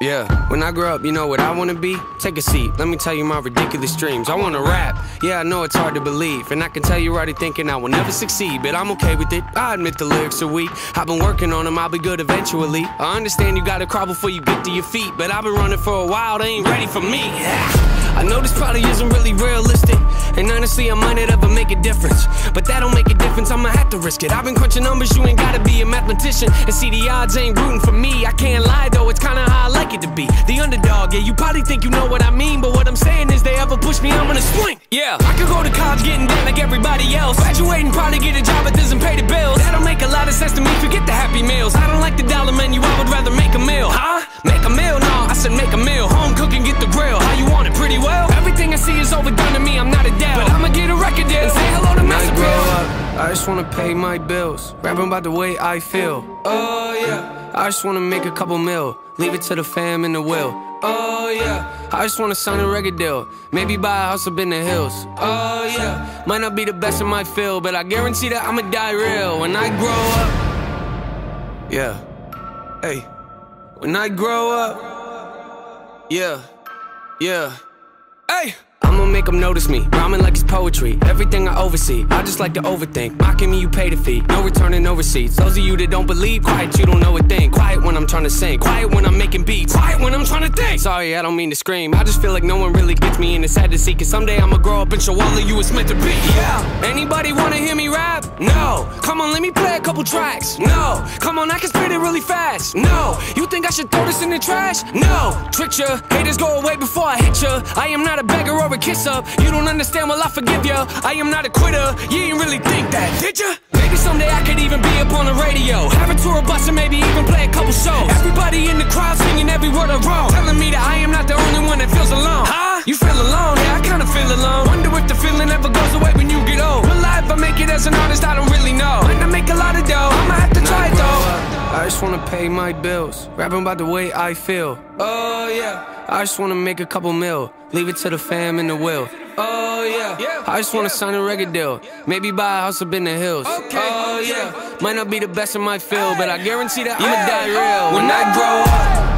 Yeah, when I grow up, you know what I wanna be? Take a seat, let me tell you my ridiculous dreams. I wanna rap, yeah, I know it's hard to believe. And I can tell you're already thinking I will never succeed, but I'm okay with it. I admit the lyrics are weak. I've been working on them, I'll be good eventually. I understand you gotta crawl before you get to your feet, but I've been running for a while, they ain't ready for me. I know this probably isn't really realistic, and honestly, I might not ever make a difference. But that don't make a difference, I'ma have to risk it. I've been crunching numbers, you ain't gotta be a mathematician. And see, the odds ain't rooting for me. I can't lie though, it's kinda like it to be. The underdog, yeah, you probably think you know what I mean, but what I'm saying is they ever push me, I'm gonna swing. Yeah, I could go to college getting debt like everybody else. Graduating, probably get a job that doesn't pay the bills. That don't make a lot of sense to me, forget the happy meals. I don't like the dollar menu, I would rather make a meal. Huh? Make a meal? No, I said make a meal. Home cooking, get the grill. How you want it? Pretty well? Everything I see is overdone to me, I'm not a deal. But I'ma get a record deal and say hello to Master up, I just wanna pay my bills. Rapping about the way I feel. Oh yeah. I just wanna make a couple mil. Leave it to the fam and the will. Oh yeah. I just wanna sign a record deal. Maybe buy a house up in the hills. Oh yeah. Might not be the best in my field, but I guarantee that I'ma die real when I grow up. Yeah. Hey. When I grow up. Yeah. Yeah. Hey! I'ma make them notice me, rhyming like it's poetry. Everything I oversee, I just like to overthink. Mocking me, you pay the fee. No returning, no receipts. Those of you that don't believe, quiet, you don't know a thing. Quiet when I'm trying to sing, quiet when I'm making beats, quiet when I'm trying to think. Sorry, I don't mean to scream. I just feel like no one really gets me, and it's sad to see. Cause someday I'ma grow up and show all of you it's meant to be. Yeah! Anybody wanna hear me rap? No! Come on, let me play a couple tracks. No! Come on, I can spit it really fast. No! You think I should throw this in the trash? No! Trick ya, haters go away before I hit ya. I am not a beggar or a kiss up. You don't understand, well, I forgive ya. I am not a quitter. You didn't really think that, did ya? Maybe someday I could even be up on the radio. Have a tour bus and maybe even play a couple shows. Everybody in the crowd singing every word I wrote. Telling me that I am not the only one that feels alone. Huh? You feel alone? Yeah, I kinda feel alone. Wonder if the feeling ever goes away when you get old. Will I ever make it as an artist? I don't just wanna pay my bills. Rapping about the way I feel. Oh yeah. I just wanna make a couple mil. Leave it to the fam and the will. Oh yeah. I just wanna sign a record deal. Maybe buy a house up in the hills. Oh yeah. Might not be the best in my field, but I guarantee that I'ma die real. When I grow up,